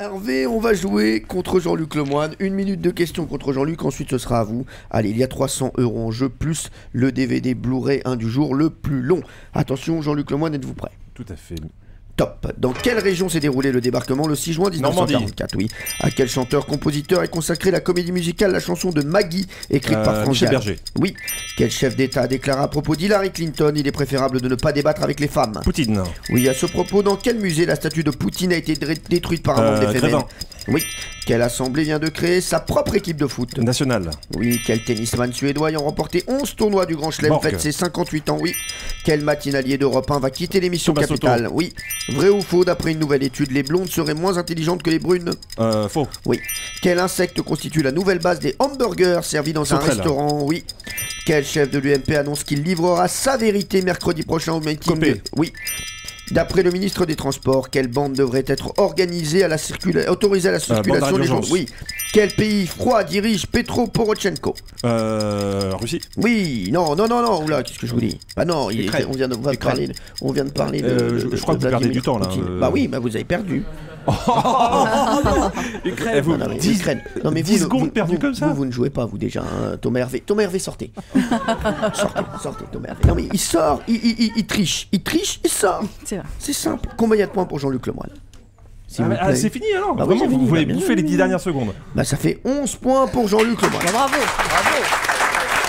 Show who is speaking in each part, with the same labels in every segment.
Speaker 1: Hervé, on va jouer contre Jean-Luc Lemoine. Une minute de questions contre Jean-Luc, ensuite ce sera à vous. Allez, il y a 300 euros en jeu, plus le DVD Blu-ray 1 du jour, le plus long. Attention, Jean-Luc Lemoine, êtes-vous prêt?
Speaker 2: Tout à fait.
Speaker 1: Top. Dans quelle région s'est déroulé le débarquement le 6 juin 1944 Oui. À quel chanteur-compositeur est consacrée la comédie musicale La chanson de Maggie, écrite
Speaker 2: Euh,
Speaker 1: par Franck
Speaker 2: Michel
Speaker 1: Gall?
Speaker 2: Berger.
Speaker 1: Oui. Quel chef d'État a déclaré à propos d'Hillary Clinton Il est préférable de ne pas débattre avec les femmes?
Speaker 2: Poutine.
Speaker 1: Oui, à ce propos, dans quel musée la statue de Poutine a été détruite par un
Speaker 2: Euh,
Speaker 1: membre des. Oui. Quelle assemblée vient de créer sa propre équipe de foot
Speaker 2: National.
Speaker 1: Oui. Quel tennisman suédois ayant remporté 11 tournois du Grand Chelem fête ses 58 ans Oui. Quel matinalier d'Europe 1 va quitter l'émission
Speaker 2: Thomas Soto.
Speaker 1: Capitale Oui. Vrai ou faux, d'après une nouvelle étude, les blondes seraient moins intelligentes que les brunes
Speaker 2: Euh, faux.
Speaker 1: Oui. Quel insecte constitue la nouvelle base des hamburgers servis dans un restaurant Oui. Quel chef de l'UMP annonce qu'il livrera sa vérité mercredi prochain au meeting
Speaker 2: Copé.
Speaker 1: Oui. D'après le ministre des Transports, quelle bande devrait être organisée à la circula- autorisée à la
Speaker 2: bande
Speaker 1: circulation des gens. Oui. Quel pays froid dirige Petro Poroshenko
Speaker 2: Euh, Russie.
Speaker 1: Oui, non, non, non, non, oula, qu'est-ce que je vous dis? Bah non, il on vient de, on parler, on vient de parler de,
Speaker 2: Euh,
Speaker 1: de-
Speaker 2: je- crois que vous perdez du temps, là, euh.
Speaker 1: Bah oui, bah vous avez perdu.
Speaker 2: Eh, vous,
Speaker 1: Non, non, mais
Speaker 2: 10,
Speaker 1: Ukraine. Non, mais
Speaker 2: 10
Speaker 1: vous,
Speaker 2: secondes
Speaker 1: vous-
Speaker 2: perdues
Speaker 1: vous-
Speaker 2: comme ça
Speaker 1: Vous, vous ne jouez pas, vous déjà. hein. Thomas Hervé. Thomas Hervé, sortez. sortez, sortez, Thomas Hervé. Non, mais il sort, il, il- il- il triche. Il triche, il sort.
Speaker 3: C'est vrai.
Speaker 1: C'est simple. Combien il y a de points pour Jean-Luc Lemoyne?
Speaker 2: Ah,
Speaker 1: vous
Speaker 2: ah,
Speaker 1: plaît.
Speaker 2: c'est fini alors
Speaker 1: Bah oui,
Speaker 2: Vraiment,
Speaker 1: c'est
Speaker 2: vous
Speaker 1: fini,
Speaker 2: voulez
Speaker 1: bah, bien
Speaker 2: bouffer les
Speaker 1: sûr.
Speaker 2: 10 dernières secondes
Speaker 1: Bah ça fait 11 points pour Jean-Luc Lemoyne.
Speaker 3: Bah, bravo, bravo.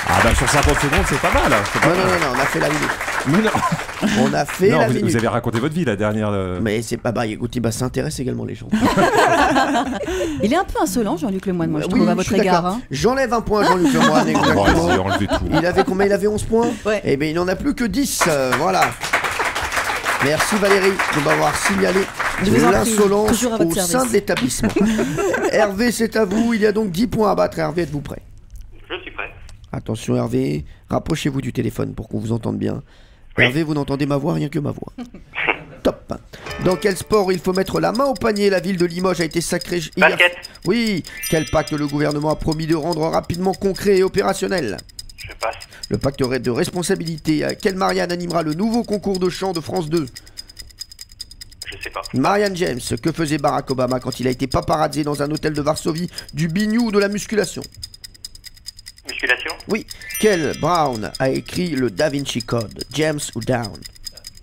Speaker 2: Ah bah sur 50 secondes, c'est pas mal. c'est pas
Speaker 1: Non, non,
Speaker 2: mal.
Speaker 1: non, non, on a fait la minute.
Speaker 2: Mais non.
Speaker 1: On a fait
Speaker 2: Non,
Speaker 1: la
Speaker 2: vous,
Speaker 1: minute.
Speaker 2: vous avez raconté votre vie la dernière. euh,
Speaker 1: Mais c'est pas bah écoute, il bah, ça intéresse également les gens.
Speaker 3: Il est un peu insolent, Jean-Luc Lemoyne, moi, je
Speaker 1: Oui,
Speaker 3: trouve, à votre égard. hein.
Speaker 1: J'enlève un point Jean-Luc
Speaker 2: allez,
Speaker 1: exactement.
Speaker 2: tout.
Speaker 1: Il avait combien? Il avait 11 points?
Speaker 3: Ouais.
Speaker 1: Eh bien, il n'en a plus que 10. euh, voilà. Merci Valérie de m'avoir signalé l'insolence au
Speaker 3: service.
Speaker 1: sein de l'établissement. Hervé, c'est à vous. Il y a donc 10 points à battre. Hervé, êtes-vous prêt? Attention Hervé, rapprochez-vous du téléphone pour qu'on vous entende bien.
Speaker 4: Oui.
Speaker 1: Hervé, vous n'entendez ma voix, rien que ma voix. Top. Dans quel sport il faut mettre la main au panier? La ville de Limoges a été sacrée hier.
Speaker 4: Basket.
Speaker 1: Oui. Quel pacte le gouvernement a promis de rendre rapidement concret et opérationnel?
Speaker 4: Je passe.
Speaker 1: Le pacte de responsabilité. Quelle Marianne animera le nouveau concours de chant de France 2
Speaker 4: Je sais pas.
Speaker 1: Marianne James. Que faisait Barack Obama quand il a été paparazzi dans un hôtel de Varsovie? Du bignou ou de la Musculation? Oui. Quel Brown a écrit le Da Vinci Code James ou Down?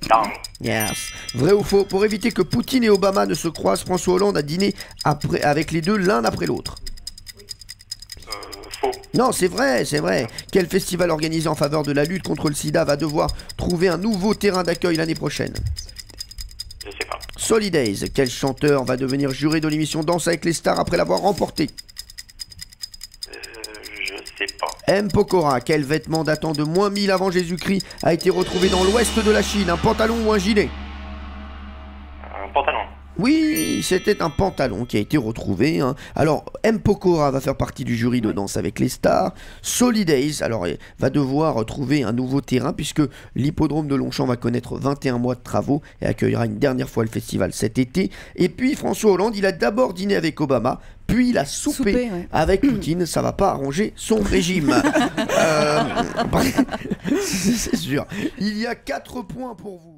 Speaker 4: Down.
Speaker 1: Yes. Vrai ou faux Pour éviter que Poutine et Obama ne se croisent, François Hollande a dîné après, avec les deux l'un après l'autre.
Speaker 4: Euh, faux.
Speaker 1: Non, c'est vrai, c'est vrai. Quel festival organisé en faveur de la lutte contre le sida va devoir trouver un nouveau terrain d'accueil l'année prochaine?
Speaker 4: Je sais pas.
Speaker 1: Solidays, quel chanteur va devenir juré de l'émission Danse avec les stars après l'avoir remporté? M. Pokora, quel vêtement datant de moins 1000 avant Jésus-Christ a été retrouvé dans l'ouest de la Chine? Un pantalon ou un gilet? Oui, c'était un pantalon qui a été retrouvé. hein. Alors, M. Pokora va faire partie du jury de Danse avec les stars. Solidays, alors, il va devoir trouver un nouveau terrain puisque l'hippodrome de Longchamp va connaître 21 mois de travaux et accueillera une dernière fois le festival cet été. Et puis, François Hollande, il a d'abord dîné avec Obama, puis il a soupé,
Speaker 3: Soupé, ouais.
Speaker 1: avec Poutine. Ça va pas arranger son régime. Euh, c'est sûr. Il y a 4 points pour vous.